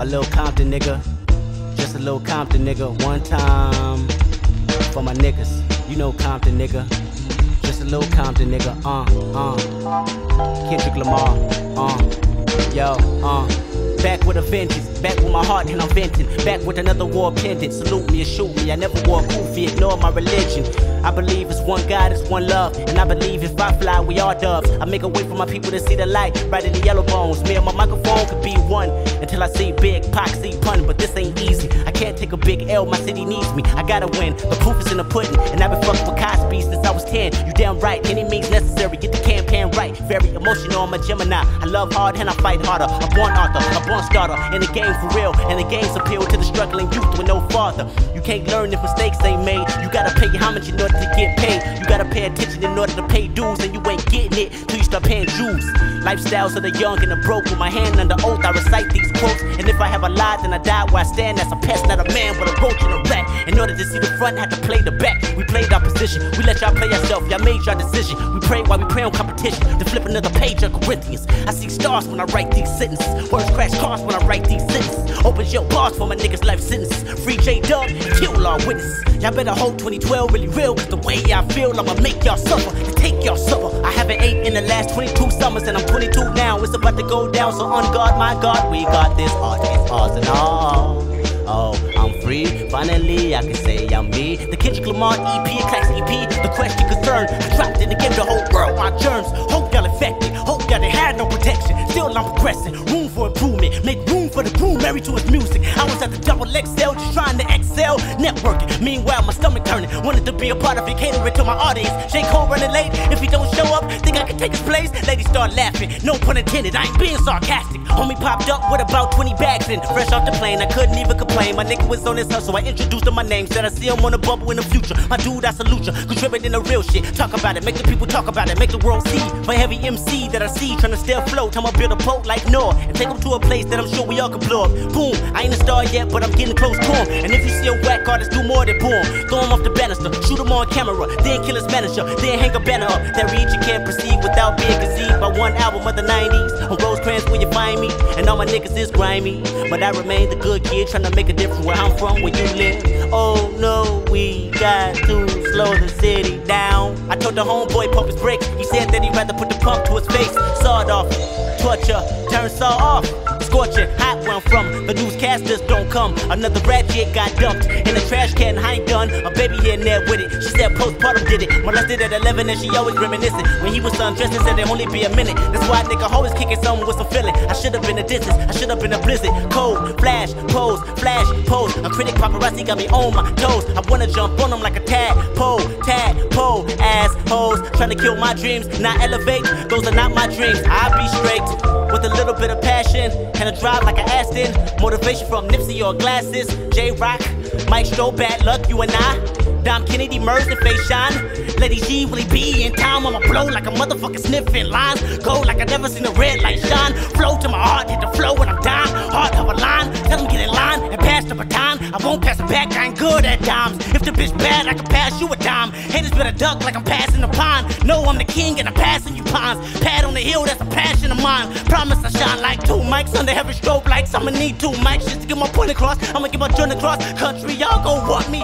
A little Compton nigga. Just a little Compton nigga. One time for my niggas. You know Compton nigga. Just a little Compton nigga. Uh, uh. Kendrick Lamar. Uh. Yo, uh. Back with a vengeance, back with my heart and I'm venting. Back with another war pendant. Salute me or shoot me. I never wore a kufi, ignore my religion. I believe it's one God, it's one love. And I believe if I fly, we are doves. I make a way for my people to see the light, right in the yellow bones. Me and my microphone could be one until I see big, see pun, but this ain't easy. I can't take a big L, my city needs me. I gotta win, the proof is in the pudding. And I've been fucking with Cosby since I was 10. You damn right, any means emotional, I'm a Gemini. I love hard and I fight harder. A born author, a born starter. In the game for real, and the game's appeal to the struggling youth with no father. You can't learn if mistakes ain't made. You gotta pay homage in order to get paid. You gotta pay attention in order to pay dues, and you ain't getting it till you start paying dues. Lifestyles of the young and the broke. With my hand under oath, I recite these quotes. And if I have a lie, then I die where I stand as a pest, not a man, but a roach and a rat. In order to see the front, I had to play the back. We played our position. We let y'all play yourself. Y'all made your decision. We pray while we pray on competition. To flip another page of Corinthians. I see stars when I write these sentences. Words crash cars when I write these sentences. Open your bars for my niggas' life sentences. Free J Dub, kill all witnesses. Y'all better hold 2012 really real. Cause the way I feel, I'ma make y'all suffer. To take y'all supper. I haven't ate in the last 22 summers, and I'm 22 now. It's about to go down, so on guard, my God, we got this. Art is ours and all. Oh, I'm free. Finally, I can say I'm me. The Kendrick Lamar EP, Class EP. The question concern. I dropped it to give the whole I'm progressing. Room for improvement. Make room for the groom married to his music. I was at the double XL just trying to excel. Networking. Meanwhile, my stomach turning. Wanted to be a part of it, catering to my audience. J. Cole running late. If he don't show up, think can take his place? Ladies start laughing. No pun intended. I ain't being sarcastic. Homie popped up with about 20 bags in. Fresh off the plane, I couldn't even complain. My nigga was on his hustle. I introduced him my name. Said I see him on the bubble in the future. My dude, I salute you. Contributing the real shit. Talk about it. Make the people talk about it. Make the world see. For every MC that I see trying to stay afloat. I'ma build a boat like Noah and take him to a place that I'm sure we all can blow up. Boom. I ain't a star yet, but I'm getting close to him. And if you see a whack artist do more than boom, throw him off the banister, shoot him on camera, then kill his manager, then hang a banner up. That reads you can't proceed without being conceived by one album of the 90s. On Rosecrans where you find me, and all my niggas is grimy. But I remain the good kid, trying to make a difference where I'm from, where you live. Oh no, we got to slow the city down. I told the homeboy pump his brakes. He said that he'd rather put the pump to his face. Sawed off, torture, turn saw off. Scorching, hot where I'm from. The newscasters don't come. Another ratchet got dumped in the trash can. I ain't done. A baby here and there with it. She said postpartum did it. Molested at 11 and she always reminiscing. When he was undressing, said it only be a minute. That's why nigga always kicking someone with some feeling. I should have been a distance. I should have been a blizzard. Cold, flash, pose, flash, pose. A critic paparazzi got me on my toes. I wanna jump on them like a tadpole, tadpole, assholes. Trying to kill my dreams, not elevate. Those are not my dreams. I be straight with a little bit of passion and a drive like an Aston. Motivation from Nipsey or glasses. Jay Rock, Mike Stroh, bad luck, you and I. Dom Kennedy merged and face shine. Lady G, he be in time? I'ma blow like a motherfucker sniffing lines. Go like I never seen a red light shine. Flow to my heart, hit the flow when I'm down. Heart of a line, tell him get in line and pass the baton. I won't pass it back, I ain't good at dimes. If the bitch bad, I can pass you a dime. Haters better duck like I'm passing the pond. No, I'm the king and I'm passing you pawns. Pad on the hill, that's a passion of mine. Promise I shine like two mics under heavy strobe lights. I'ma need two mics just to get my point across. I'ma get my journey across country. Y'all gon' want me.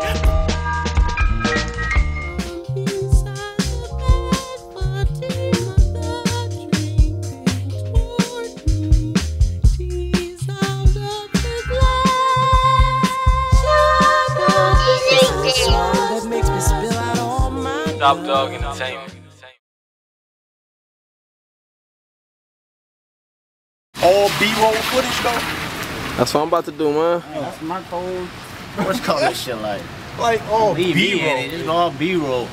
Top Dawg Entertainment. All B-roll footage though? That's what I'm about to do, man. That's my cold. What's called this shit like? Like all Leave me in B-roll. it. It's all B-roll.